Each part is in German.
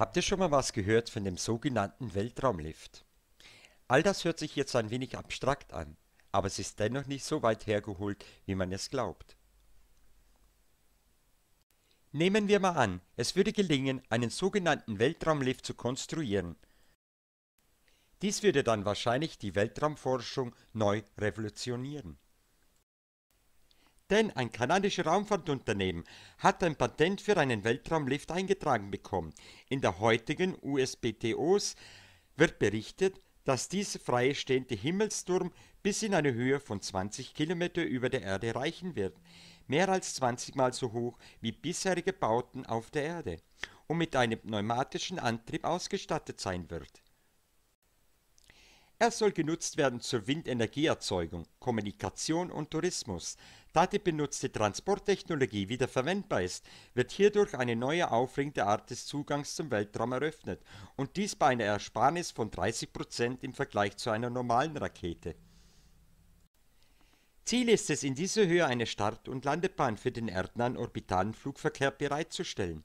Habt ihr schon mal was gehört von dem sogenannten Weltraumlift? All das hört sich jetzt ein wenig abstrakt an, aber es ist dennoch nicht so weit hergeholt, wie man es glaubt. Nehmen wir mal an, es würde gelingen, einen sogenannten Weltraumlift zu konstruieren. Dies würde dann wahrscheinlich die Weltraumforschung neu revolutionieren. Denn ein kanadisches Raumfahrtunternehmen hat ein Patent für einen Weltraumlift eingetragen bekommen. In der heutigen USPTOs wird berichtet, dass dieser freistehende Himmelsturm bis in eine Höhe von 20 Kilometer über der Erde reichen wird, mehr als 20 Mal so hoch wie bisherige Bauten auf der Erde, und mit einem pneumatischen Antrieb ausgestattet sein wird. Er soll genutzt werden zur Windenergieerzeugung, Kommunikation und Tourismus. Da die benutzte Transporttechnologie wieder verwendbar ist, wird hierdurch eine neue aufregende Art des Zugangs zum Weltraum eröffnet und dies bei einer Ersparnis von 30 Prozent im Vergleich zu einer normalen Rakete. Ziel ist es, in dieser Höhe eine Start- und Landebahn für den erdnahen orbitalen Flugverkehr bereitzustellen.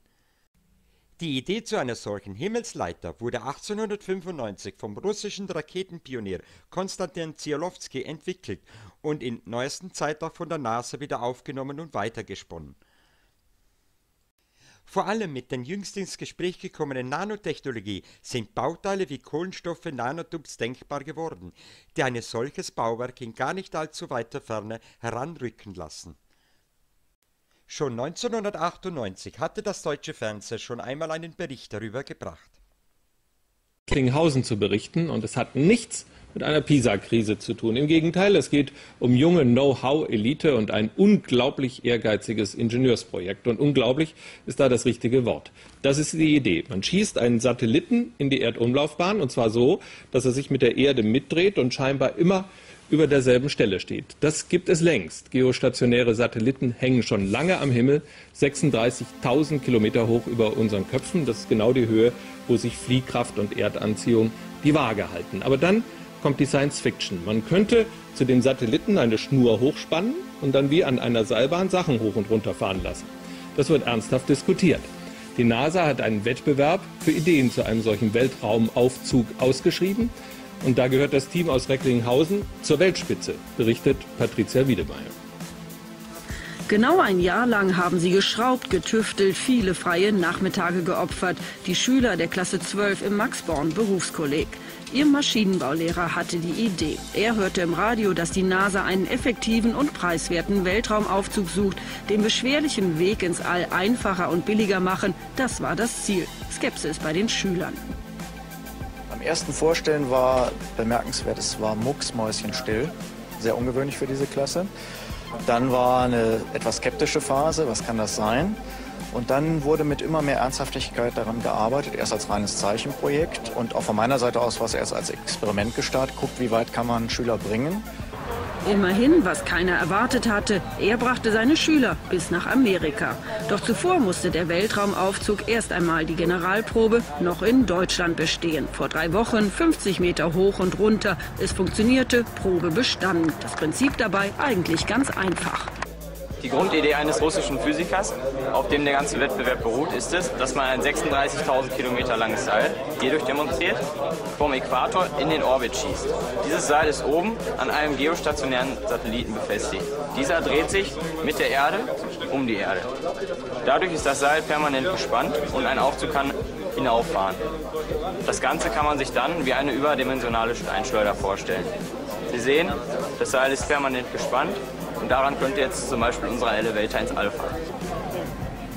Die Idee zu einer solchen Himmelsleiter wurde 1895 vom russischen Raketenpionier Konstantin Ziolowski entwickelt und in neuesten Zeit auch von der NASA wieder aufgenommen und weitergesponnen. Vor allem mit den jüngst ins Gespräch gekommenen Nanotechnologie sind Bauteile wie Kohlenstoffe Nanotubes denkbar geworden, die ein solches Bauwerk in gar nicht allzu weiter Ferne heranrücken lassen. Schon 1998 hatte das deutsche Fernsehen schon einmal einen Bericht darüber gebracht. Klinghausen zu berichten und es hat nichts mit einer PISA-Krise zu tun. Im Gegenteil, es geht um junge Know-how-Elite und ein unglaublich ehrgeiziges Ingenieursprojekt. Und unglaublich ist da das richtige Wort. Das ist die Idee. Man schießt einen Satelliten in die Erdumlaufbahn und zwar so, dass er sich mit der Erde mitdreht und scheinbar immer über derselben Stelle steht. Das gibt es längst. Geostationäre Satelliten hängen schon lange am Himmel, 36.000 Kilometer hoch über unseren Köpfen. Das ist genau die Höhe, wo sich Fliehkraft und Erdanziehung die Waage halten. Aber dann kommt die Science Fiction. Man könnte zu den Satelliten eine Schnur hochspannen und dann wie an einer Seilbahn Sachen hoch und runter fahren lassen. Das wird ernsthaft diskutiert. Die NASA hat einen Wettbewerb für Ideen zu einem solchen Weltraumaufzug ausgeschrieben. Und da gehört das Team aus Recklinghausen zur Weltspitze, berichtet Patricia Wiedemeyer. Genau ein Jahr lang haben sie geschraubt, getüftelt, viele freie Nachmittage geopfert. Die Schüler der Klasse 12 im Maxborn Berufskolleg. Ihr Maschinenbaulehrer hatte die Idee. Er hörte im Radio, dass die NASA einen effektiven und preiswerten Weltraumaufzug sucht, den beschwerlichen Weg ins All einfacher und billiger machen. Das war das Ziel. Skepsis bei den Schülern ersten Vorstellen war bemerkenswert, es war mucksmäuschenstill, sehr ungewöhnlich für diese Klasse. Dann war eine etwas skeptische Phase, was kann das sein? Und dann wurde mit immer mehr Ernsthaftigkeit daran gearbeitet, erst als reines Zeichenprojekt und auch von meiner Seite aus war es erst als Experiment gestartet, guckt, wie weit kann man Schüler bringen. Immerhin, was keiner erwartet hatte, er brachte seine Schüler bis nach Amerika. Doch zuvor musste der Weltraumaufzug erst einmal die Generalprobe noch in Deutschland bestehen. Vor drei Wochen 50 Meter hoch und runter. Es funktionierte, Probe bestanden. Das Prinzip dabei eigentlich ganz einfach. Die Grundidee eines russischen Physikers, auf dem der ganze Wettbewerb beruht, ist es, dass man ein 36.000 Kilometer langes Seil hierdurch demonstriert, vom Äquator in den Orbit schießt. Dieses Seil ist oben an einem geostationären Satelliten befestigt. Dieser dreht sich mit der Erde um die Erde. Dadurch ist das Seil permanent gespannt und ein Aufzug kann hinauffahren. Das Ganze kann man sich dann wie eine überdimensionale Steinschleuder vorstellen. Sie sehen, das Seil ist permanent gespannt und daran könnte jetzt zum Beispiel unser Elevator ins All fahren.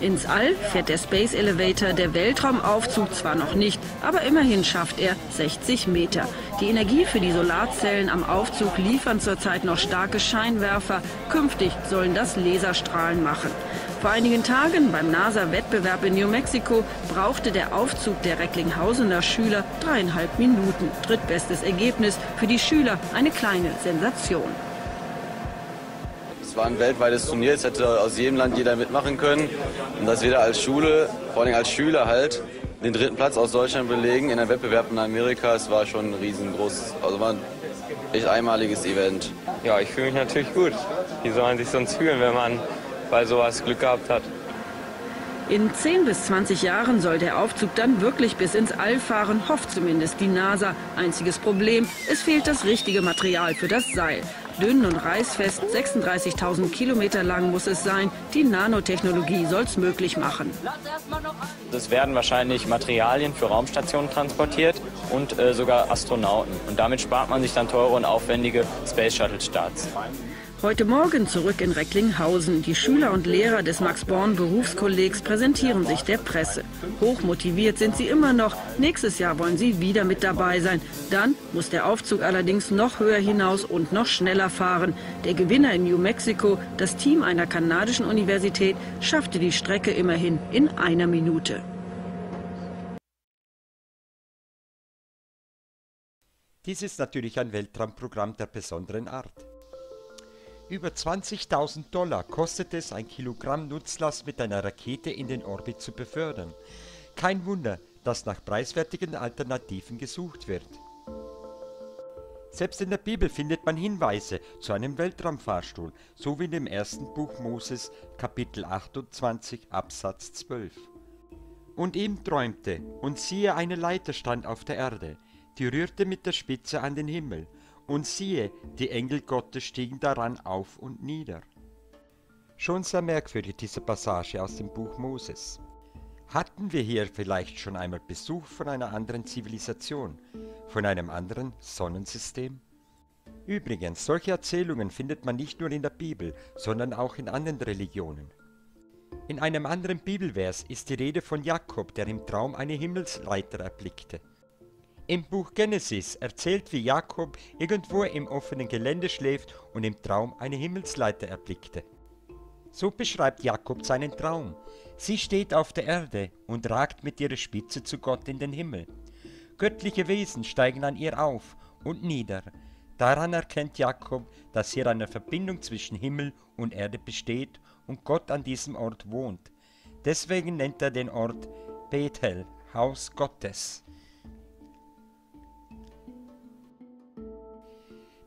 Ins All fährt der Space Elevator, der Weltraumaufzug zwar noch nicht, aber immerhin schafft er 60 Meter. Die Energie für die Solarzellen am Aufzug liefern zurzeit noch starke Scheinwerfer. Künftig sollen das Laserstrahlen machen. Vor einigen Tagen beim NASA-Wettbewerb in New Mexico brauchte der Aufzug der Recklinghausener Schüler dreieinhalb Minuten. Drittbestes Ergebnis für die Schüler eine kleine Sensation. Es war ein weltweites Turnier, es hätte aus jedem Land jeder mitmachen können. Und dass wir da als Schule, vor allem als Schüler halt, den dritten Platz aus Deutschland belegen in einem Wettbewerb in Amerika, es war schon ein riesengroßes, also war ein echt einmaliges Event. Ja, ich fühle mich natürlich gut. Wie soll man sich sonst fühlen, wenn man bei sowas Glück gehabt hat? In 10 bis 20 Jahren soll der Aufzug dann wirklich bis ins All fahren, hofft zumindest die NASA. Einziges Problem, es fehlt das richtige Material für das Seil. Dünn und reißfest, 36.000 Kilometer lang muss es sein. Die Nanotechnologie soll es möglich machen. Es werden wahrscheinlich Materialien für Raumstationen transportiert und äh, sogar Astronauten. Und damit spart man sich dann teure und aufwendige Space Shuttle Starts. Heute Morgen zurück in Recklinghausen. Die Schüler und Lehrer des Max-Born-Berufskollegs präsentieren sich der Presse. Hochmotiviert sind sie immer noch. Nächstes Jahr wollen sie wieder mit dabei sein. Dann muss der Aufzug allerdings noch höher hinaus und noch schneller fahren. Der Gewinner in New Mexico, das Team einer kanadischen Universität, schaffte die Strecke immerhin in einer Minute. Dies ist natürlich ein Weltraumprogramm der besonderen Art. Über 20.000 Dollar kostet es, ein Kilogramm Nutzlast mit einer Rakete in den Orbit zu befördern. Kein Wunder, dass nach preiswertigen Alternativen gesucht wird. Selbst in der Bibel findet man Hinweise zu einem Weltraumfahrstuhl, so wie in dem ersten Buch Moses, Kapitel 28, Absatz 12. Und ihm träumte, und siehe, eine Leiter stand auf der Erde, die rührte mit der Spitze an den Himmel, und siehe, die Engel Gottes stiegen daran auf und nieder. Schon sehr merkwürdig diese Passage aus dem Buch Moses. Hatten wir hier vielleicht schon einmal Besuch von einer anderen Zivilisation, von einem anderen Sonnensystem? Übrigens, solche Erzählungen findet man nicht nur in der Bibel, sondern auch in anderen Religionen. In einem anderen Bibelvers ist die Rede von Jakob, der im Traum eine Himmelsleiter erblickte. Im Buch Genesis erzählt, wie Jakob irgendwo im offenen Gelände schläft und im Traum eine Himmelsleiter erblickte. So beschreibt Jakob seinen Traum. Sie steht auf der Erde und ragt mit ihrer Spitze zu Gott in den Himmel. Göttliche Wesen steigen an ihr auf und nieder. Daran erkennt Jakob, dass hier eine Verbindung zwischen Himmel und Erde besteht und Gott an diesem Ort wohnt. Deswegen nennt er den Ort Bethel, Haus Gottes.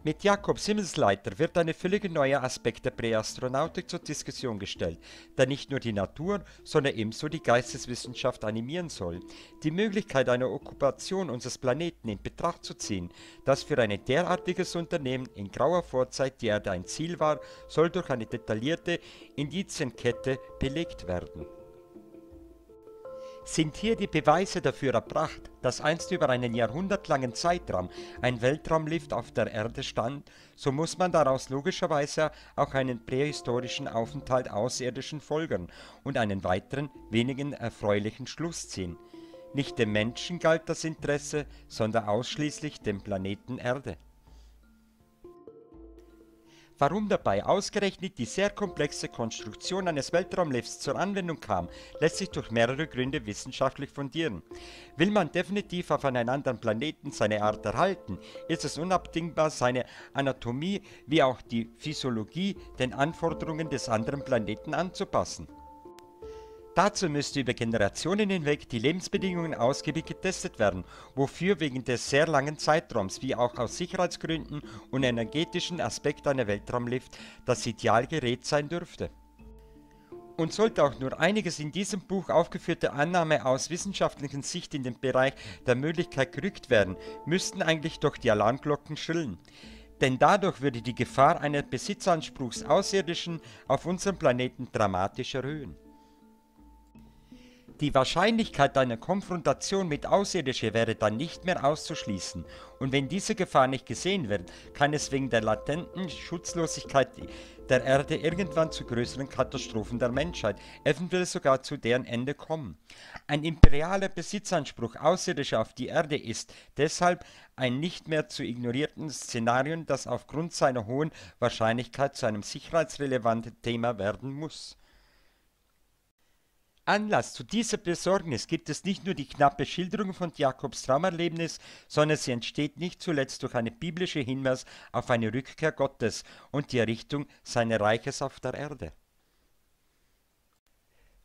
Mit Jakobs Himmelsleiter wird eine völlig neue Aspekt der Präastronautik zur Diskussion gestellt, der nicht nur die Natur, sondern ebenso die Geisteswissenschaft animieren soll, die Möglichkeit einer Okkupation unseres Planeten in Betracht zu ziehen, das für ein derartiges Unternehmen in grauer Vorzeit die Erde ein Ziel war, soll durch eine detaillierte Indizienkette belegt werden sind hier die Beweise dafür erbracht, dass einst über einen jahrhundertlangen Zeitraum ein Weltraumlift auf der Erde stand, so muss man daraus logischerweise auch einen prähistorischen Aufenthalt Außerirdischen folgern und einen weiteren, wenigen erfreulichen Schluss ziehen. Nicht dem Menschen galt das Interesse, sondern ausschließlich dem Planeten Erde. Warum dabei ausgerechnet die sehr komplexe Konstruktion eines Weltraumlifts zur Anwendung kam, lässt sich durch mehrere Gründe wissenschaftlich fundieren. Will man definitiv auf einem anderen Planeten seine Art erhalten, ist es unabdingbar, seine Anatomie wie auch die Physiologie den Anforderungen des anderen Planeten anzupassen. Dazu müsste über Generationen hinweg die Lebensbedingungen ausgiebig getestet werden, wofür wegen des sehr langen Zeitraums wie auch aus Sicherheitsgründen und energetischen Aspekten einer Weltraumlift das Idealgerät sein dürfte. Und sollte auch nur einiges in diesem Buch aufgeführte Annahme aus wissenschaftlicher Sicht in den Bereich der Möglichkeit gerückt werden, müssten eigentlich doch die Alarmglocken schrillen. Denn dadurch würde die Gefahr eines Besitzanspruchs Außerirdischen auf unserem Planeten dramatisch erhöhen. Die Wahrscheinlichkeit einer Konfrontation mit Außerirdischen wäre dann nicht mehr auszuschließen, und wenn diese Gefahr nicht gesehen wird, kann es wegen der latenten Schutzlosigkeit der Erde irgendwann zu größeren Katastrophen der Menschheit, eventuell sogar zu deren Ende kommen. Ein imperialer Besitzanspruch Außerirdischer auf die Erde ist deshalb ein nicht mehr zu ignorierten Szenario, das aufgrund seiner hohen Wahrscheinlichkeit zu einem sicherheitsrelevanten Thema werden muss. Anlass zu dieser Besorgnis gibt es nicht nur die knappe Schilderung von Jakobs Traumerlebnis, sondern sie entsteht nicht zuletzt durch eine biblische Hinweis auf eine Rückkehr Gottes und die Errichtung seines Reiches auf der Erde.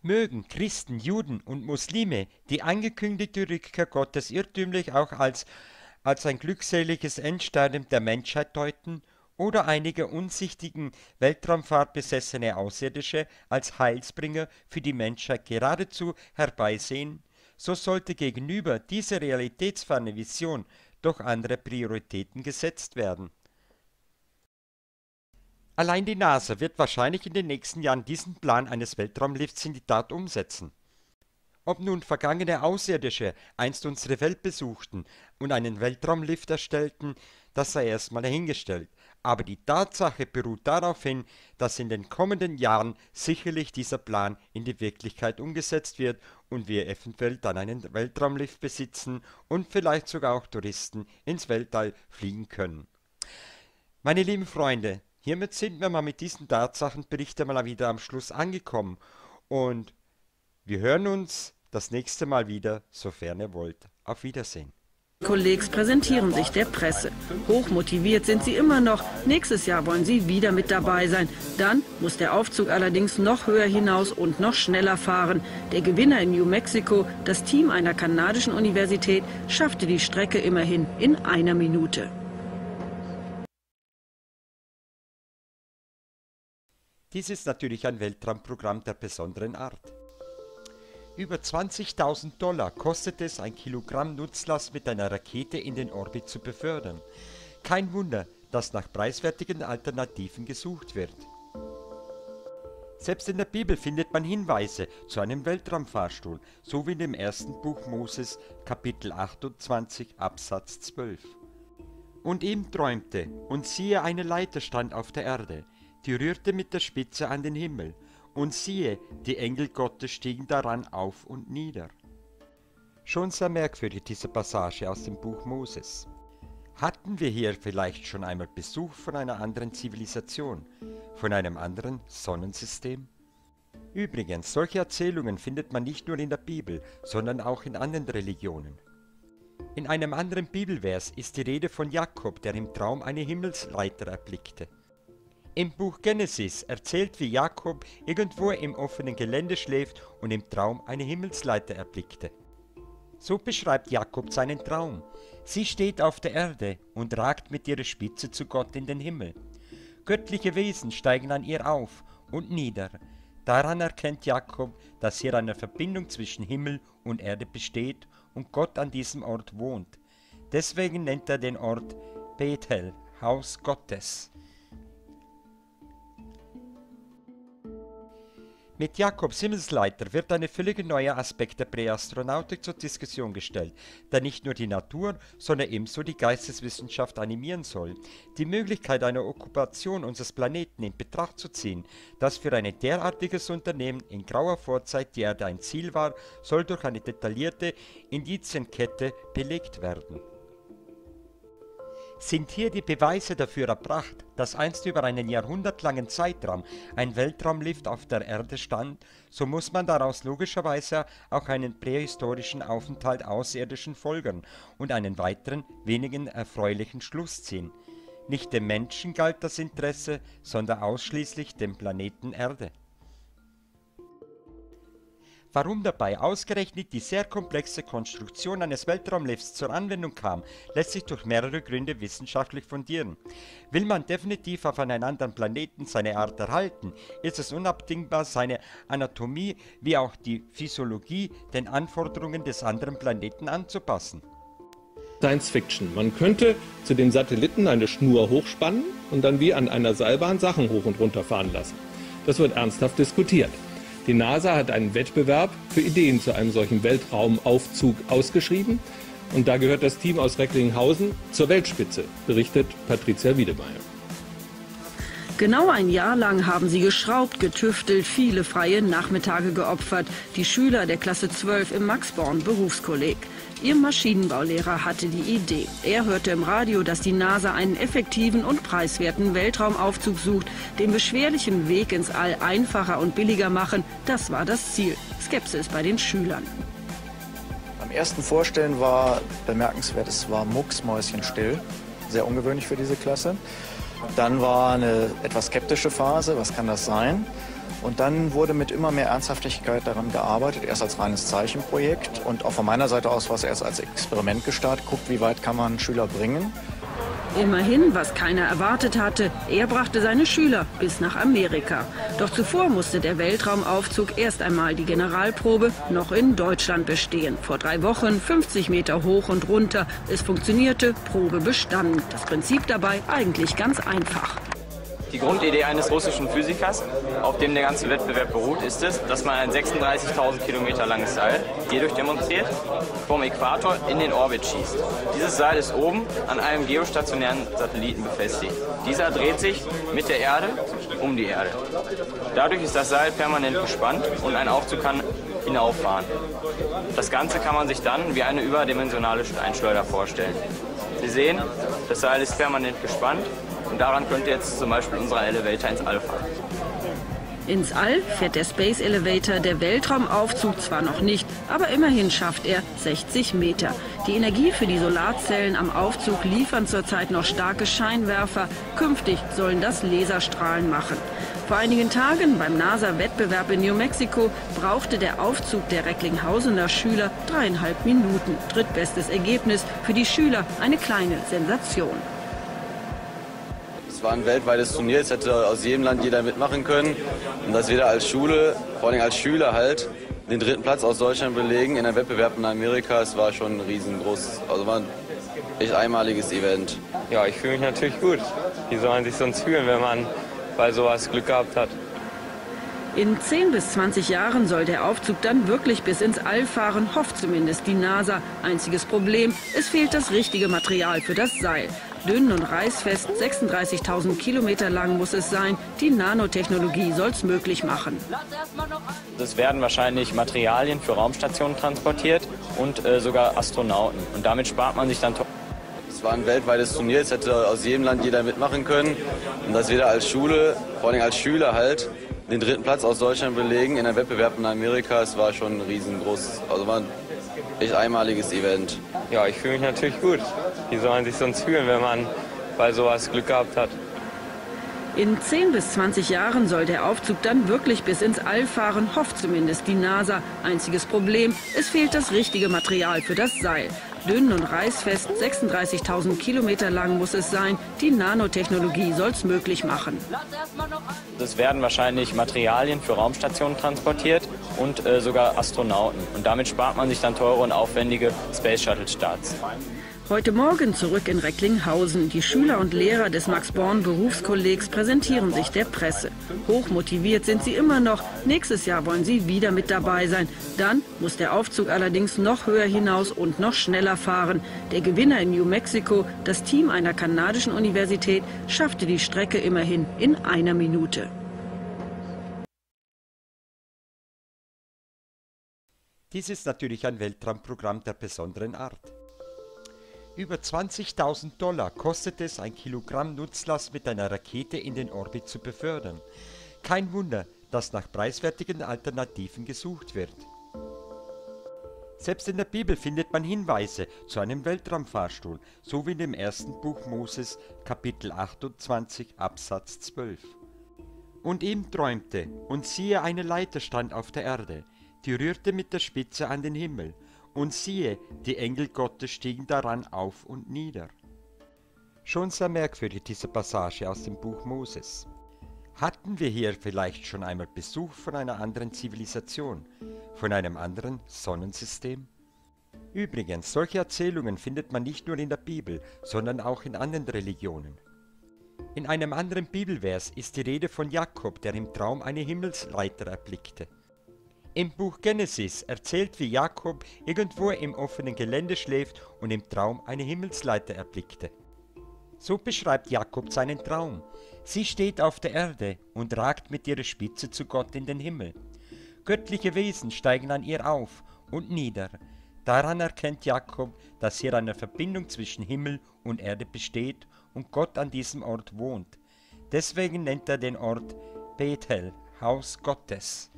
Mögen Christen, Juden und Muslime die angekündigte Rückkehr Gottes irrtümlich auch als, als ein glückseliges Endstadium der Menschheit deuten oder einige unsichtigen Weltraumfahrtbesessene Außerirdische als Heilsbringer für die Menschheit geradezu herbeisehen, so sollte gegenüber dieser realitätsferne Vision doch andere Prioritäten gesetzt werden. Allein die NASA wird wahrscheinlich in den nächsten Jahren diesen Plan eines Weltraumlifts in die Tat umsetzen. Ob nun vergangene Außerirdische einst unsere Welt besuchten und einen Weltraumlift erstellten, das sei erstmal dahingestellt. Aber die Tatsache beruht darauf hin, dass in den kommenden Jahren sicherlich dieser Plan in die Wirklichkeit umgesetzt wird und wir eventuell dann einen Weltraumlift besitzen und vielleicht sogar auch Touristen ins Weltall fliegen können. Meine lieben Freunde, hiermit sind wir mal mit diesen Tatsachenberichten mal wieder am Schluss angekommen und wir hören uns das nächste Mal wieder, sofern ihr wollt. Auf Wiedersehen. Kollegs präsentieren sich der Presse. Hochmotiviert sind sie immer noch. Nächstes Jahr wollen sie wieder mit dabei sein. Dann muss der Aufzug allerdings noch höher hinaus und noch schneller fahren. Der Gewinner in New Mexico, das Team einer kanadischen Universität, schaffte die Strecke immerhin in einer Minute. Dies ist natürlich ein Weltraumprogramm der besonderen Art. Über 20.000 Dollar kostet es, ein Kilogramm Nutzlast mit einer Rakete in den Orbit zu befördern. Kein Wunder, dass nach preiswertigen Alternativen gesucht wird. Selbst in der Bibel findet man Hinweise zu einem Weltraumfahrstuhl, so wie in dem ersten Buch Moses, Kapitel 28, Absatz 12. Und ihm träumte, und siehe, eine Leiter stand auf der Erde, die rührte mit der Spitze an den Himmel, und siehe, die Engel Gottes stiegen daran auf und nieder. Schon sehr merkwürdig diese Passage aus dem Buch Moses. Hatten wir hier vielleicht schon einmal Besuch von einer anderen Zivilisation, von einem anderen Sonnensystem? Übrigens, solche Erzählungen findet man nicht nur in der Bibel, sondern auch in anderen Religionen. In einem anderen Bibelvers ist die Rede von Jakob, der im Traum eine Himmelsleiter erblickte. Im Buch Genesis erzählt, wie Jakob irgendwo im offenen Gelände schläft und im Traum eine Himmelsleiter erblickte. So beschreibt Jakob seinen Traum. Sie steht auf der Erde und ragt mit ihrer Spitze zu Gott in den Himmel. Göttliche Wesen steigen an ihr auf und nieder. Daran erkennt Jakob, dass hier eine Verbindung zwischen Himmel und Erde besteht und Gott an diesem Ort wohnt. Deswegen nennt er den Ort Bethel, Haus Gottes. Mit Jakobs Himmelsleiter wird eine völlig neue Aspekt der Präastronautik zur Diskussion gestellt, der nicht nur die Natur, sondern ebenso die Geisteswissenschaft animieren soll, die Möglichkeit einer Okkupation unseres Planeten in Betracht zu ziehen, das für ein derartiges Unternehmen in grauer Vorzeit die Erde ein Ziel war, soll durch eine detaillierte Indizienkette belegt werden sind hier die Beweise dafür erbracht, dass einst über einen jahrhundertlangen Zeitraum ein Weltraumlift auf der Erde stand, so muss man daraus logischerweise auch einen prähistorischen Aufenthalt Außerirdischen folgern und einen weiteren, wenigen erfreulichen Schluss ziehen. Nicht dem Menschen galt das Interesse, sondern ausschließlich dem Planeten Erde. Warum dabei ausgerechnet die sehr komplexe Konstruktion eines Weltraumlifts zur Anwendung kam, lässt sich durch mehrere Gründe wissenschaftlich fundieren. Will man definitiv auf einem anderen Planeten seine Art erhalten, ist es unabdingbar, seine Anatomie wie auch die Physiologie den Anforderungen des anderen Planeten anzupassen. Science Fiction. Man könnte zu den Satelliten eine Schnur hochspannen und dann wie an einer Seilbahn Sachen hoch und runter fahren lassen. Das wird ernsthaft diskutiert. Die NASA hat einen Wettbewerb für Ideen zu einem solchen Weltraumaufzug ausgeschrieben. Und da gehört das Team aus Recklinghausen zur Weltspitze, berichtet Patricia Wiedemeyer. Genau ein Jahr lang haben sie geschraubt, getüftelt, viele freie Nachmittage geopfert. Die Schüler der Klasse 12 im Maxborn Berufskolleg. Ihr Maschinenbaulehrer hatte die Idee. Er hörte im Radio, dass die NASA einen effektiven und preiswerten Weltraumaufzug sucht, den beschwerlichen Weg ins All einfacher und billiger machen. Das war das Ziel. Skepsis bei den Schülern. Am ersten Vorstellen war bemerkenswert, es war mucksmäuschenstill. Sehr ungewöhnlich für diese Klasse. Dann war eine etwas skeptische Phase, was kann das sein? Und dann wurde mit immer mehr Ernsthaftigkeit daran gearbeitet, erst als reines Zeichenprojekt und auch von meiner Seite aus war es erst als Experiment gestartet, guckt, wie weit kann man Schüler bringen. Immerhin, was keiner erwartet hatte, er brachte seine Schüler bis nach Amerika. Doch zuvor musste der Weltraumaufzug erst einmal die Generalprobe noch in Deutschland bestehen. Vor drei Wochen 50 Meter hoch und runter. Es funktionierte, Probe bestanden. Das Prinzip dabei eigentlich ganz einfach. Die Grundidee eines russischen Physikers, auf dem der ganze Wettbewerb beruht, ist es, dass man ein 36.000 Kilometer langes Seil hierdurch demonstriert, vom Äquator in den Orbit schießt. Dieses Seil ist oben an einem geostationären Satelliten befestigt. Dieser dreht sich mit der Erde um die Erde. Dadurch ist das Seil permanent gespannt und ein Aufzug kann hinauffahren. Das Ganze kann man sich dann wie eine überdimensionale Steinschleuder vorstellen. Sie sehen, das Seil ist permanent gespannt und daran könnte jetzt zum Beispiel unser Elevator ins All fahren. Ins All fährt der Space Elevator der Weltraumaufzug zwar noch nicht, aber immerhin schafft er 60 Meter. Die Energie für die Solarzellen am Aufzug liefern zurzeit noch starke Scheinwerfer. Künftig sollen das Laserstrahlen machen. Vor einigen Tagen beim NASA-Wettbewerb in New Mexico brauchte der Aufzug der Recklinghausener Schüler dreieinhalb Minuten. Drittbestes Ergebnis für die Schüler eine kleine Sensation. Es war ein weltweites Turnier, es hätte aus jedem Land jeder mitmachen können. Und dass wir da als Schule, vor allem als Schüler halt, den dritten Platz aus Deutschland belegen in einem Wettbewerb in Amerika, es war schon ein riesengroßes, also war ein echt einmaliges Event. Ja, ich fühle mich natürlich gut. Wie soll man sich sonst fühlen, wenn man bei sowas Glück gehabt hat? In 10 bis 20 Jahren soll der Aufzug dann wirklich bis ins All fahren, hofft zumindest die NASA. Einziges Problem, es fehlt das richtige Material für das Seil. Dünn und reißfest, 36.000 Kilometer lang muss es sein. Die Nanotechnologie soll es möglich machen. Es werden wahrscheinlich Materialien für Raumstationen transportiert und äh, sogar Astronauten. Und damit spart man sich dann es war ein weltweites Turnier, es hätte aus jedem Land jeder mitmachen können. Und dass wir da als Schule, vor allem als Schüler halt, den dritten Platz aus Deutschland belegen in einem Wettbewerb in Amerika, es war schon ein riesengroßes, also war ein echt einmaliges Event. Ja, ich fühle mich natürlich gut. Wie soll man sich sonst fühlen, wenn man bei sowas Glück gehabt hat? In 10 bis 20 Jahren soll der Aufzug dann wirklich bis ins All fahren, hofft zumindest die NASA. Einziges Problem, es fehlt das richtige Material für das Seil. Dünn und reißfest, 36.000 Kilometer lang muss es sein. Die Nanotechnologie soll es möglich machen. Es werden wahrscheinlich Materialien für Raumstationen transportiert und äh, sogar Astronauten. Und damit spart man sich dann teure und aufwendige Space Shuttle Starts. Heute Morgen zurück in Recklinghausen. Die Schüler und Lehrer des Max-Born-Berufskollegs präsentieren sich der Presse. Hochmotiviert sind sie immer noch. Nächstes Jahr wollen sie wieder mit dabei sein. Dann muss der Aufzug allerdings noch höher hinaus und noch schneller fahren. Der Gewinner in New Mexico, das Team einer kanadischen Universität, schaffte die Strecke immerhin in einer Minute. Dies ist natürlich ein Weltraumprogramm der besonderen Art. Über 20.000 Dollar kostet es, ein Kilogramm Nutzlast mit einer Rakete in den Orbit zu befördern. Kein Wunder, dass nach preiswertigen Alternativen gesucht wird. Selbst in der Bibel findet man Hinweise zu einem Weltraumfahrstuhl, so wie in dem ersten Buch Moses Kapitel 28 Absatz 12. Und ihm träumte, und siehe eine Leiter stand auf der Erde, die rührte mit der Spitze an den Himmel, und siehe, die Engel Gottes stiegen daran auf und nieder. Schon sehr merkwürdig diese Passage aus dem Buch Moses. Hatten wir hier vielleicht schon einmal Besuch von einer anderen Zivilisation, von einem anderen Sonnensystem? Übrigens, solche Erzählungen findet man nicht nur in der Bibel, sondern auch in anderen Religionen. In einem anderen Bibelvers ist die Rede von Jakob, der im Traum eine Himmelsleiter erblickte. Im Buch Genesis erzählt, wie Jakob irgendwo im offenen Gelände schläft und im Traum eine Himmelsleiter erblickte. So beschreibt Jakob seinen Traum. Sie steht auf der Erde und ragt mit ihrer Spitze zu Gott in den Himmel. Göttliche Wesen steigen an ihr auf und nieder. Daran erkennt Jakob, dass hier eine Verbindung zwischen Himmel und Erde besteht und Gott an diesem Ort wohnt. Deswegen nennt er den Ort Bethel, Haus Gottes.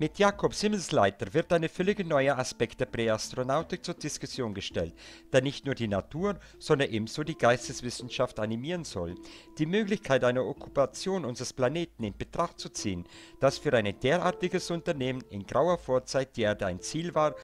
Mit Jakobs Himmelsleiter wird eine völlig neue Aspekt der Präastronautik zur Diskussion gestellt, der nicht nur die Natur, sondern ebenso die Geisteswissenschaft animieren soll, die Möglichkeit einer Okkupation unseres Planeten in Betracht zu ziehen, das für ein derartiges Unternehmen in grauer Vorzeit die Erde ein Ziel war,